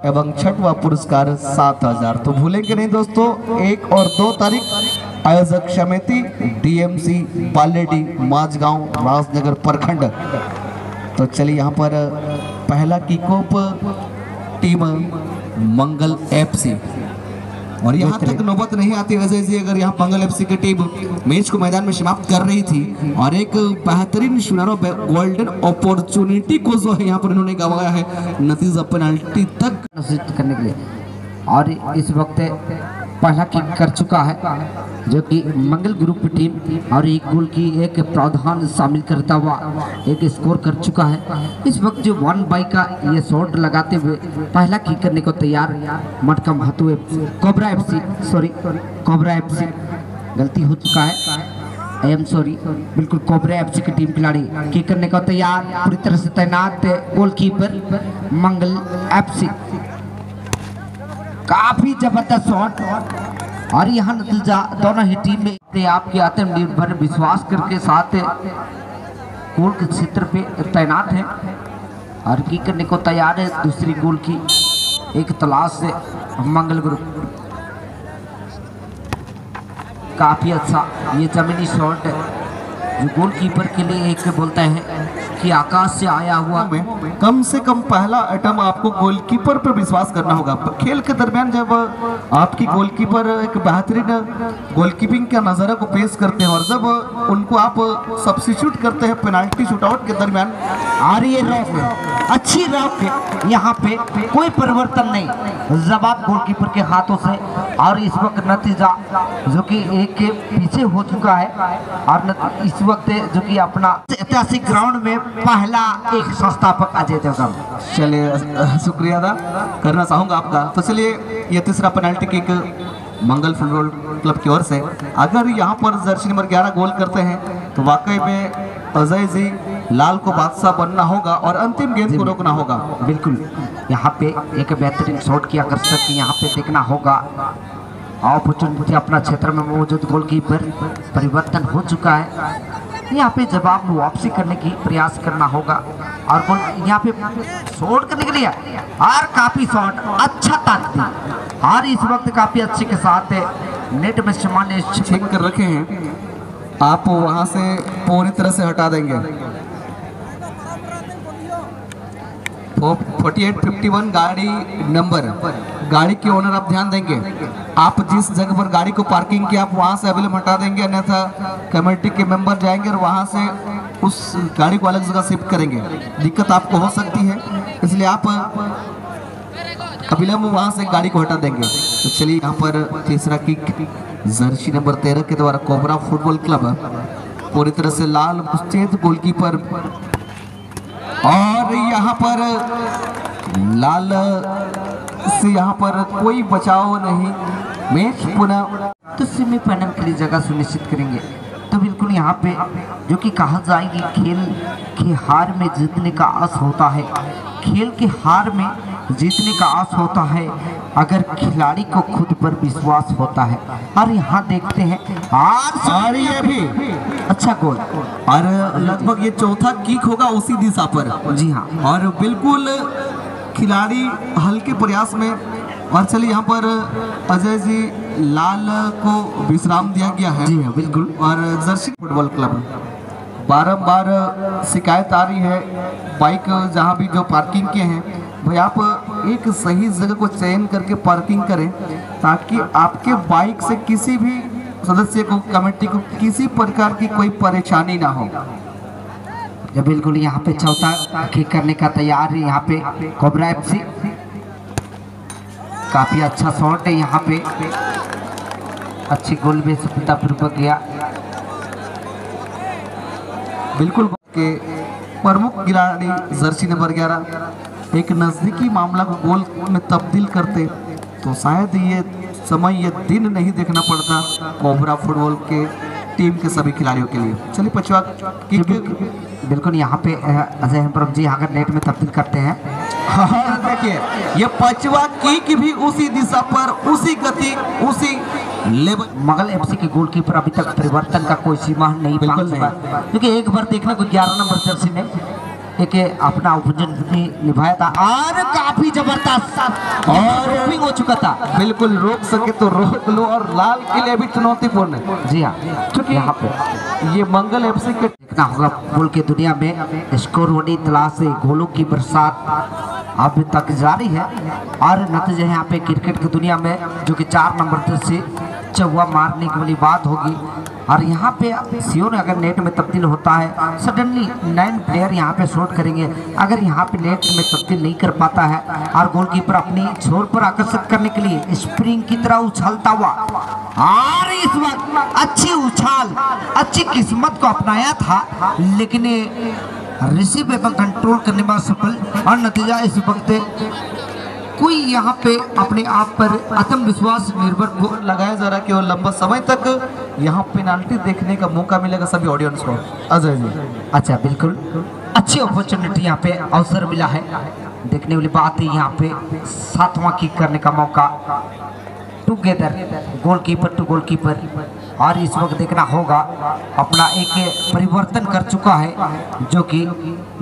एवं छठवा पुरस्कार सात हज़ार। तो भूलेंगे नहीं दोस्तों, एक और दो तारीख, आयोजक समिति डीएमसी बालेडी माजगांव, राजनगर, प्रखंड। तो चलिए यहाँ पर, पहला किकोप टीम, मंगल एफसी और यहाँ तक नौबत नहीं आती वैसे जी अगर यहाँ पंगल एफ़ की टीम मैच को मैदान में समाप्त कर रही थी और एक बेहतरीन सुनारो गोल्डन अपॉर्चुनिटी को जो है यहाँ पर इन्होंने गवाया है नतीजा पेनाल्टी तक। करने के लिए। और इस वक्त पहला किक कर चुका है, जो कि मंगल ग्रुप टीम और एक गोल की एक प्रावधान शामिल करता हुआ एक स्कोर कर चुका है। इस वक्त जो वन बाई का ये शॉट लगाते हुए पहला किक करने को तैयार मटका Mahto Cobra FC sorry Cobra FC गलती हो चुका है। आई एम सॉरी बिल्कुल कोबरा एफसी की टीम खिलाड़ी किक करने को तैयार। पूरी तरह से तैनात गोलकीपर मंगल एफसी काफ़ी ज़बरदस्त शॉट। और यहाँ नतीजा, दोनों ही टीम में ते आपके आत्मनिर्भर विश्वास करके साथ गोल के क्षेत्र पे तैनात है। और की करने को तैयार है दूसरी गोल की। एक तलाश से मंगल ग्रुप काफ़ी अच्छा ये जमीनी शॉट जो गोलकीपर के लिए एक बोलता है कि आकाश से आया हुआ में। कम से कम पहला आइटम आपको गोलकीपर पर विश्वास करना होगा। खेल के दरमियान जब आपकी गोलकीपर एक बेहतरीन गोलकीपिंग का नज़ारा को पेश करते हैं और जब उनको आप सब्सिट्यूट करते हैं पेनाल्टी शूट आउट के दरमियान, आ रही है अच्छी रॉक है यहाँ पे कोई परिवर्तन नहीं। जवाब गोलकीपर के हाथों से और इस वक्त नतीजा जो कि एक के पीछे हो चुका है और इस वक्त जो कि अपना ऐतिहासिक ग्राउंड में पहला एक संस्थापक अजय देवगन। चलिए, शुक्रिया अदा। करना चाहूँगा आपका। तो चलिए, ये तीसरा penalty kick Mangal football club की ओर से। अगर यहाँ पर जर्सी नंबर 11 गोल करते हैं तो वाकई में अजय जी लाल को बादशाह बनना होगा और अंतिम गेंद को रोकना होगा। बिल्कुल। यहाँ पे एक बेहतरीन शॉट की आकर्षक यहाँ पे देखना होगा। अपॉर्चुनिटी अपना क्षेत्र में मौजूद गोलकीपर परिवर्तन हो चुका है। यहाँ पे जवाब में वापसी करने की प्रयास करना होगा। और गोल यहाँ पे शॉट करने के लिए और काफ़ी शॉट अच्छा ताक और इस वक्त काफ़ी अच्छे के साथ नेट में सामान्य छीन कर रखे हैं। आप वहाँ से पूरी तरह से हटा देंगे। फोर्टी एट फिफ्टी वन गाड़ी नंबर। गाड़ी के ओनर आप ध्यान देंगे। आप जिस जगह पर गाड़ी को पार्किंग किया आप वहाँ से अवेलेबल हटा देंगे, अन्यथा कमेटी के मेंबर जाएँगे और वहाँ से उस गाड़ी को अलग जगह शिफ्ट करेंगे। दिक्कत आपको हो सकती है, इसलिए आप अविलंब वहाँ से गाड़ी को हटा देंगे। तो चलिए यहाँ पर तीसरा किक जर्सी नंबर तेरह के द्वारा कोबरा फुटबॉल क्लब। पूरी तरह से लाल गोलकीपर और यहाँ पर लाल से यहाँ पर कोई बचाव नहीं। मैच पुनः तो सेमीफाइनल के लिए जगह सुनिश्चित करेंगे। तो बिल्कुल यहाँ पे जो कि कहा जाए कि खेल के हार में जीतने का आस होता है। खेल के हार में जीतने का आस होता है। अगर खिलाड़ी को खुद पर विश्वास होता है। और यहाँ देखते हैं और ये भी अच्छा गोल। और लगभग ये चौथा किक होगा उसी दिशा पर। जी हाँ। और बिल्कुल खिलाड़ी हल्के प्रयास में। और चलिए यहाँ पर अजय जी लाल को विश्राम दिया गया है। जी हाँ बिल्कुल। और जर्सी फुटबॉल क्लब। बारंबार शिकायत आ रही है बाइक जहाँ भी जो पार्किंग के हैं। भाई आप एक सही जगह को चयन करके पार्किंग करें ताकि आपके बाइक से किसी भी सदस्य को कमेटी को किसी प्रकार की कोई परेशानी ना हो। जो बिल्कुल यहाँ पे चौथा किक करने का तैयार है। यहाँ पे कोबरा एफसी काफ़ी अच्छा शॉट है यहाँ पे। अच्छी गोल भी सफलतापूर्वक गया। बिल्कुल के प्रमुख खिलाड़ी जर्सी नंबर 11 एक नज़दीकी मामला को गोल में तब्दील करते तो शायद ये समय ये दिन नहीं देखना पड़ता कोबरा फुटबॉल के टीम के सभी खिलाड़ियों के लिए। चलिए पचवा किक बिल्कुल यहाँ पे अजय हेमप्रभ जी अगर नेट में तब्दील करते हैं। हाँ देखिए ये पचवा किक भी उसी दिशा पर उसी गति उसी लेवल मगल एफसी के गोलकीपर अभी तक परिवर्तन का कोई सीमा नहीं बिल्कुल पान क्योंकि एक बार देखना को ग्यारह नंबर जर्सी में। एक अपना ओपोजन भी निभाया था। और काफ़ी ज़बरदस्त और रोपिंग हो चुका था। बिल्कुल रोक सके तो रोक लो और लाल के लिए भी चुनौतीपूर्ण है। जी हाँ। क्योंकि यहाँ पे। ये मंगल एफसी के देखना होगा गोल की दुनिया में। स्कोर होने तलाश से गोलों की बरसात अभी तक जारी है। और नतीजे यहाँ पे क्रिकेट की दुनिया में जो कि चार नंबर से चौवा मारने की वाली बात होगी। और यहाँ पे सियोन अगर नेट में तब्दील होता है सडनली नाइन प्लेयर यहाँ पे शॉट करेंगे। अगर यहाँ पे नेट में तब्दील नहीं कर पाता है, और गोलकीपर अपनी छोर पर आकर्षित करने के लिए स्प्रिंग की तरह उछलता हुआ, और इस वक्त अच्छी उछाल, अच्छी किस्मत को अपनाया था, लेकिन रिसीव एवं कंट्रोल करने में सफल और नतीजा इस वक्त कोई यहाँ पे अपने आप पर आत्मविश्वास निर्भर लगाया जा रहा है कि वो लंबा समय तक यहाँ पेनाल्टी देखने का मौका मिलेगा सभी ऑडियंस को। अजय जी। अच्छा बिल्कुल। अच्छी अपॉर्चुनिटी यहाँ पे अवसर मिला है। देखने वाली बात है, यहाँ पे सातवां किक करने का मौका। टुगेदर गोलकीपर टू गोलकीपर और इस वक्त देखना होगा, अपना एक परिवर्तन कर चुका है, जो कि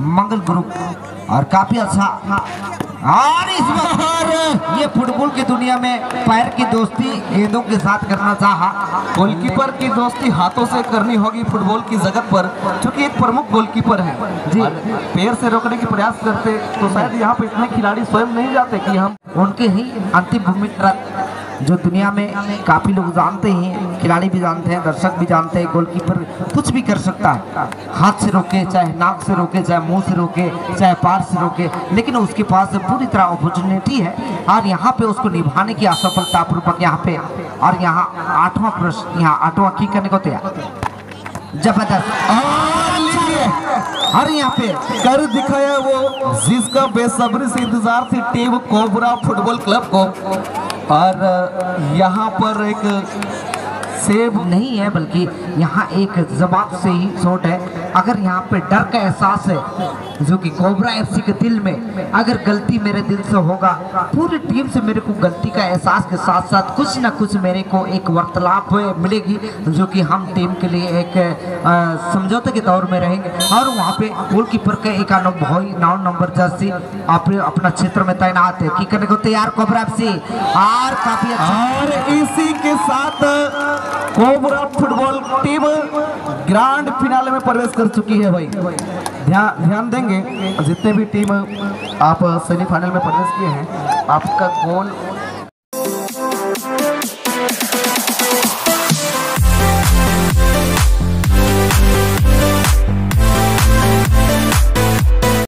मंगल ग्रुप। और काफ़ी अच्छा और इस बार ये फुटबॉल की दुनिया में पैर की दोस्ती गेंदों के साथ करना चाहा। गोलकीपर की दोस्ती हाथों से करनी होगी फुटबॉल की जगत पर क्योंकि एक प्रमुख गोलकीपर है। जी। पैर से रोकने के प्रयास करते तो शायद यहाँ पे इतने खिलाड़ी स्वयं नहीं जाते कि हम उनके ही अंतिम भूमिका जो दुनिया में काफ़ी लोग जानते हैं, खिलाड़ी भी जानते हैं, दर्शक भी जानते हैं गोलकीपर कुछ भी कर सकता है। हाथ से रोके, चाहे नाक से रोके, चाहे मुँह से रोके, चाहे पार से रोके, लेकिन उसके पास पूरी तरह अपॉर्चुनिटी है और यहाँ पे उसको निभाने की असफलता पूर्वक यहाँ पे और यहाँ आठवां प्रश्न, यहाँ आठवां की करने को तैयार। ज़बरदस्त। और यहाँ पे कर दिखाया वो जिसका बेसब्री से इंतज़ार थी टीम कोबरा फुटबॉल क्लब को। और यहाँ पर एक सेब नहीं है, बल्कि यहाँ एक जवाब से ही शॉट है। अगर यहाँ पे डर का एहसास है, जो कि कोबरा एफसी के दिल में, अगर गलती मेरे दिल से होगा, पूरी टीम से मेरे को गलती का एहसास के साथ साथ कुछ ना कुछ मेरे को एक वार्तालाप मिलेगी, जो कि हम टीम के लिए एक समझौते के दौर में रहेंगे। और वहाँ पे गोलकीपर का एक अनुभवी नौ नंबर जर्सी, आप अपना क्षेत्र में तैनात है। की करने को तैयार, कोबरा एफसी और काफ़ी अच्छा। और इसी के साथ Cobra football team grand finale में प्रवेश कर चुकी है भाई। ध्यान ध्यान देंगे, जितने भी टीम आप सेमीफाइनल में प्रवेश किए हैं, आपका गोल